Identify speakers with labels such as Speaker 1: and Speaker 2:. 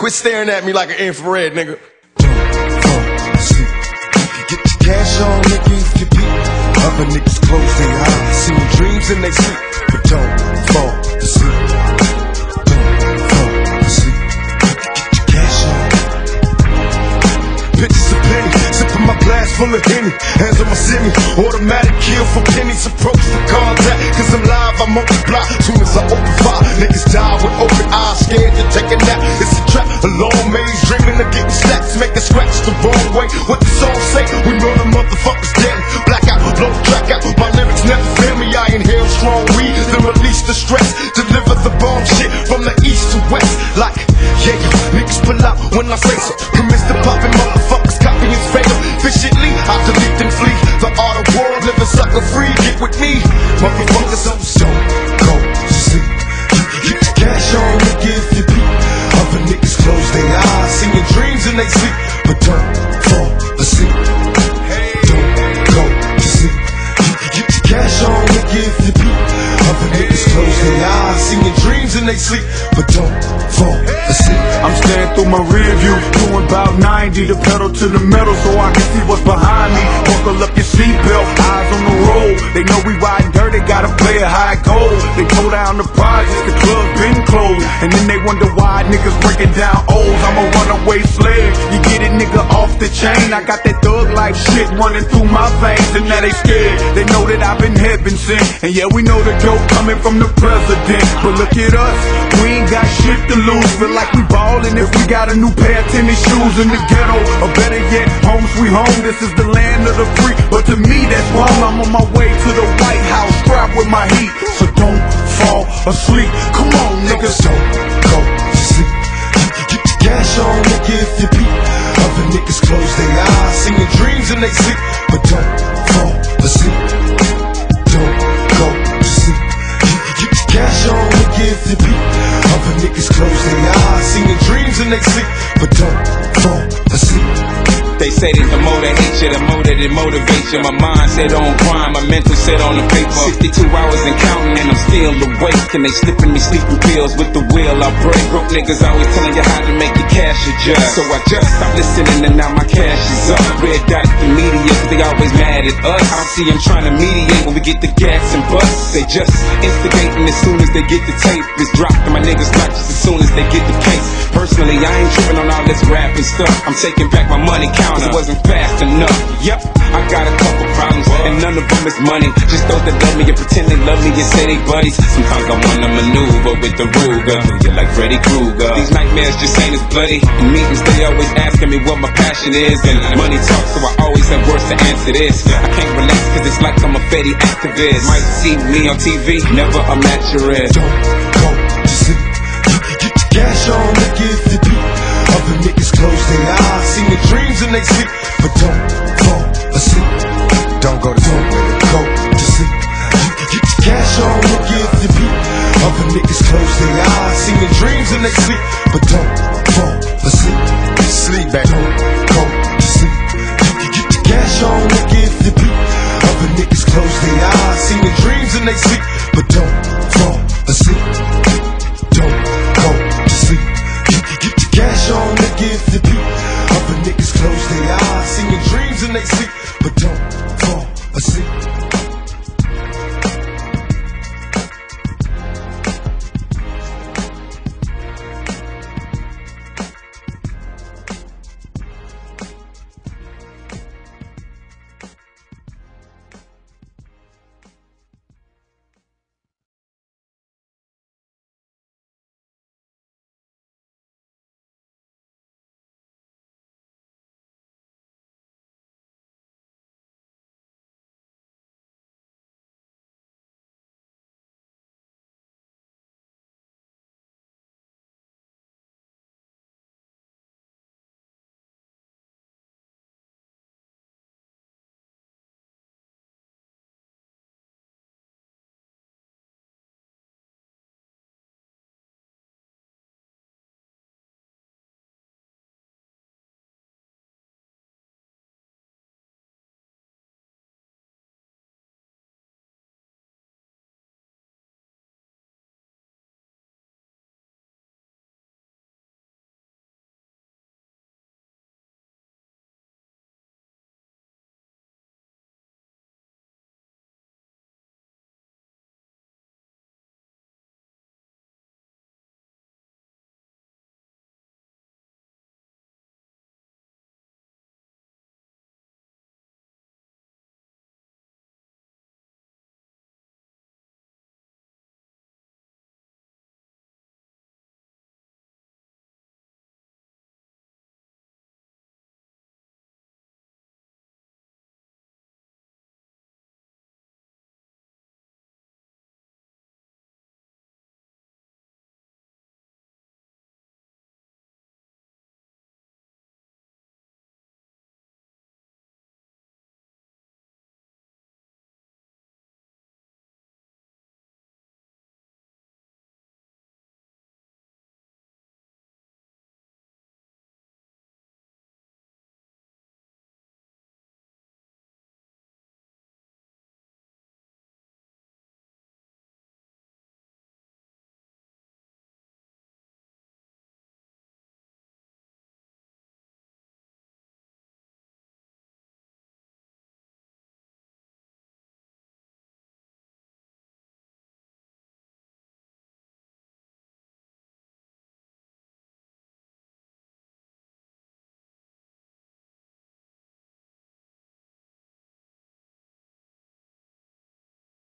Speaker 1: Quit staring at me like an infrared, nigga.
Speaker 2: Cash on, nigga, if you beat. Other niggas close their eyes, seeing dreams in they sleep, but don't fall asleep. Don't fall asleep. Get your cash on. Pictures of penny, sipping my glass full of henny. Hands on my semi, automatic kill for pennies. Approach the contact, cause I'm live, I'm on the block. Soon as I open What the song say? We the motherfuckers dead. Blackout, blow track out. My lyrics never fail me. I inhale strong weed, then release the stress. Deliver the bomb shit from the east to west. Like, yeah, yo, niggas pull out when I say so. Commits to popping motherfuckers, copying fatal. Efficiently, I delete and flee. The art of war, living sucker free. Get with me, motherfuckers. I'm so go to sleep. You get your cash on, nigga, if you beat. Other niggas close their eyes, seeing dreams in they sleep, but don't in they sleep, but don't fall asleep.
Speaker 3: I'm staring through my rear view, doing about 90, the pedal to the metal so I can see what's behind me. Buckle up your seatbelt, eyes on the road. They know we riding dirty, gotta play it high gold. They go down the projects, the club been closed. And then they wonder why niggas breaking down O's. I'm a runaway slave, off the chain. I got that thug life shit running through my veins, and now they scared. They know that I've been heaven sent. And yeah, we know the dope coming from the president. But look at us, we ain't got shit to lose. Feel like we ballin' if we got a new pair of tennis shoes in the ghetto. Or better yet, home sweet home, this is the land of the free. But to me, that's why I'm on my way to the White House, strapped with my heat. So don't fall asleep. Come on, niggas.
Speaker 2: Don't close their eyes, singing dreams and they sleep, but don't fall asleep. Don't go to sleep. You can get your cash on, nigga, if you beat. Other niggas close their eyes, singing dreams and they sleep,
Speaker 4: Say that the more they hate you, the more that it motivates you. My mind set on crime, my mental set on the paper. 62 hours and counting, and I'm still awake. And they slipping me sleeping pills with the will I break. Broke niggas always telling you how to make your cash adjust. So I just stopped listening, and now my cash is up. Red dot the media, cause they always mad at us. I see them trying to mediate when we get the gas and bust. They just instigating as soon as they get the tape. It's dropped, and my niggas just as soon as they get the case. Personally, I ain't tripping on all this rap and stuff. I'm taking back my money count. Wasn't fast enough. Yep, I got a couple problems, and none of them is money. Just those that love me and pretend they love me and say they buddies. Sometimes I wanna maneuver with the Ruger, you're like Freddy Krueger. These nightmares just ain't as bloody. In meetings, they always asking me what my passion is, and money talks, so I always have words to answer this. I can't relax, cause it's like I'm a petty activist. Might see me on TV, never a match
Speaker 2: Don't go to sleep. Get your cash on, nigga, if you beat. Other niggas close their eyes, singing dreams in they sleep, but don't if you beat. Other niggas close their eyes, singing dreams in they sleep,